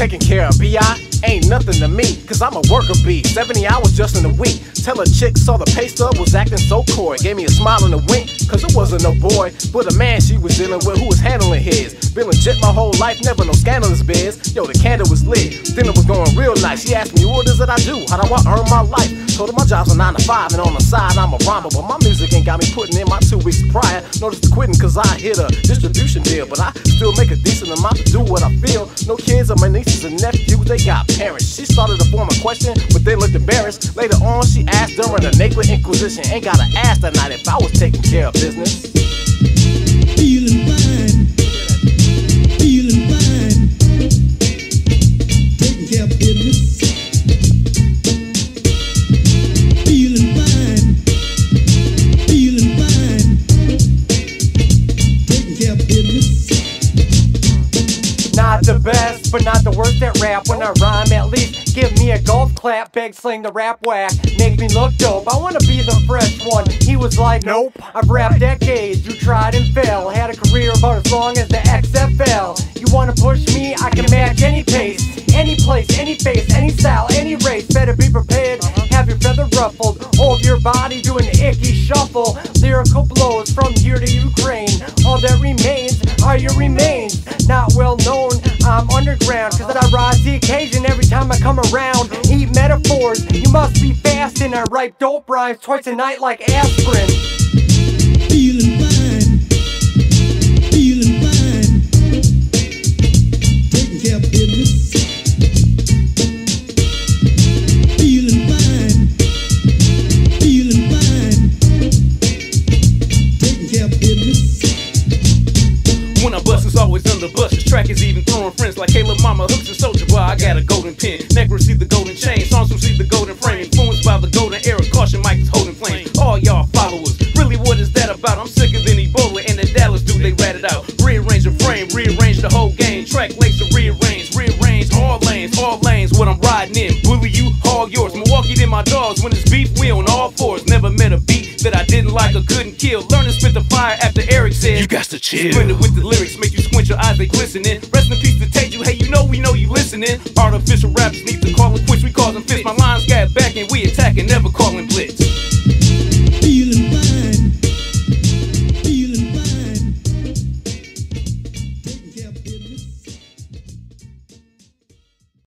taken care of, B.I. ain't nothing to me cause I'm a worker bee. 70 hours just in a week. Tell a chick saw the pay stub was acting so coy. Gave me a smile and a wink, cause it wasn't a boy, but a man she was dealing with who was handling his. Been legit my whole life, never no scandalous biz. Yo, the candle was lit, dinner was going real nice. She asked me, what is it I do? How do I earn my life? Told her my job's a 9 to 5, and on the side I'm a rhymer. But my music ain't got me putting in my two weeks prior. Noticed quitting cause I hit a distribution deal, but I still make a decent amount to do what I feel. No kids or my nieces and nephews, they got parents. She started to form a question, but then looked embarrassed. Later on, she asked during the Naked Inquisition, ain't gotta ask that night if I was taking care of business. Feeling fine. Feeling fine. Taking care of business. Feeling fine. Feeling fine. Taking care of business. Not the best, but not the worst at rap. When I rhyme, at least give me a golf clap. Big sling the rap whack. Make me look dope. I wanna be the fresh one. He was like, Nope. I've rapped decades. You tried and failed. Had a career about as long as the XFL. You wanna push me? I can match any pace, any place, any face, any style, any race. Better be prepared. Have your feather ruffled. Hold your body, do an Ickey Shuffle. Lyrical blows from here to Ukraine. All that remains are your remains. Not well known, I'm underground. Cause I rise the occasion every time I come around. Eat metaphors, you must be fasting. I write dope rhymes twice a night like aspirin. Always under bus. This track is even throwing friends like Kayla Mama, Hooks and Soldier Boy. I got a golden pin. Neck receive the golden chain. Songs receive the golden frame. Influenced by the golden era. Caution, Mike is holding flame. All y'all followers. Really, what is that about? I'm sicker than Ebola and the Dallas dude. They ratted out. Rearrange the frame. Rearrange the whole game. Track lace to rearrange. Rearrange all lanes. All lanes. What I'm riding in. Bully you, hog yours. Milwaukee, then my dogs. When it's beef, we I like or couldn't kill. Learn to spit the fire after Eric said. You got to chill. Sprinted with the lyrics, make you squint your eyes, they glistening. Rest in peace to Teju, hey, you know we know you listening. Artificial rappers need to call them quits, we them fits. My lines got back and we attacking, never calling blitz.